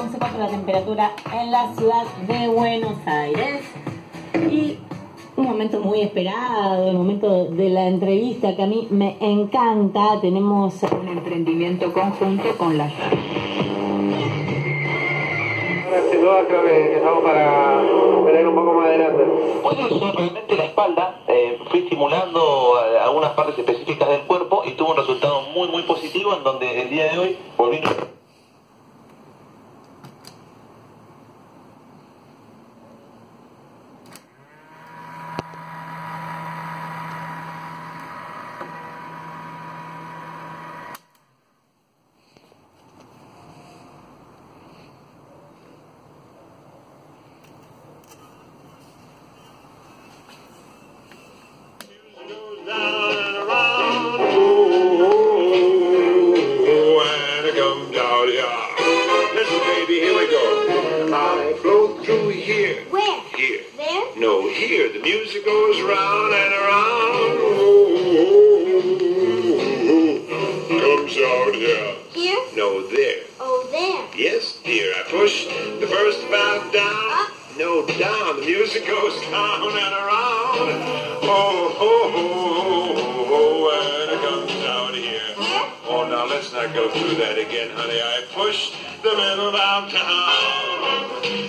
11.4 la temperatura en la ciudad de Buenos Aires. Y un momento muy esperado, el momento de la entrevista que a mí me encanta. Tenemos un emprendimiento conjunto con la sin Puede usar realmente la espalda, eh, fui estimulando eh, algunas partes específicas del cuerpo y tuvo un resultado muy muy positivo en donde el día de hoy volví here. We go. I float through here. Where? Here. There? No, here. The music goes round and around. Comes out here. Here? No, there. Oh, there. Yes, dear. I push the first valve down. Up. No, down. The music goes down and around. Oh, oh, oh, oh, Let's not go through that again, honey. I pushed the middle out.